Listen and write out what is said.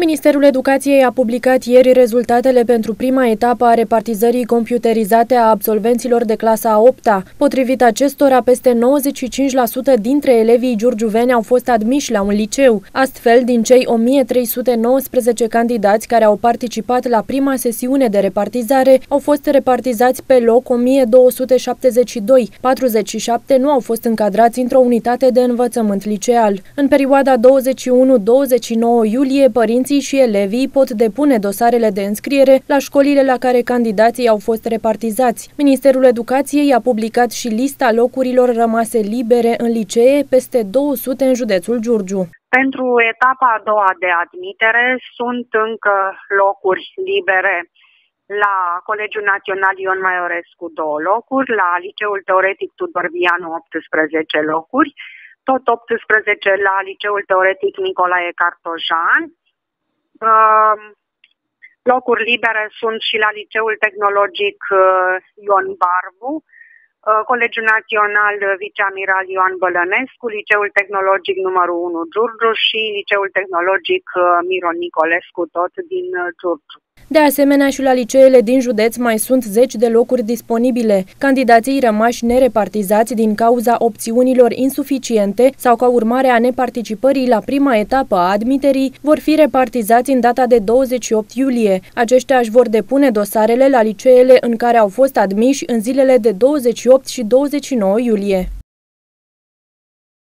Ministerul Educației a publicat ieri rezultatele pentru prima etapă a repartizării computerizate a absolvenților de clasa a 8-a. Potrivit acestora, peste 95% dintre elevii giurgiuveni au fost admiși la un liceu. Astfel, din cei 1319 candidați care au participat la prima sesiune de repartizare, au fost repartizați pe loc 1272. 47 nu au fost încadrați într-o unitate de învățământ liceal. În perioada 21-29 iulie, părinții Studenții și elevii pot depune dosarele de înscriere la școlile la care candidații au fost repartizați. Ministerul Educației a publicat și lista locurilor rămase libere în licee, peste 200 în județul Giurgiu. Pentru etapa a doua de admitere sunt încă locuri libere la Colegiul Național Ion Maiorescu două locuri, la Liceul Teoretic Tudor Vianu 18 locuri, tot 18 la Liceul Teoretic Nicolae Cartojan, locuri libere sunt și la Liceul Tehnologic uh, Ion Barbu, uh, Colegiul Național Viceamiral Ioan Bălănescu, Liceul Tehnologic numărul 1 Giurgiu și Liceul Tehnologic uh, Miron Nicolescu, tot din Giurgiu. De asemenea, și la liceele din județ mai sunt zeci de locuri disponibile. Candidații rămași nerepartizați din cauza opțiunilor insuficiente sau ca urmare a neparticipării la prima etapă a admiterii vor fi repartizați în data de 28 iulie. Aceștia își vor depune dosarele la liceele în care au fost admiși în zilele de 28 și 29 iulie.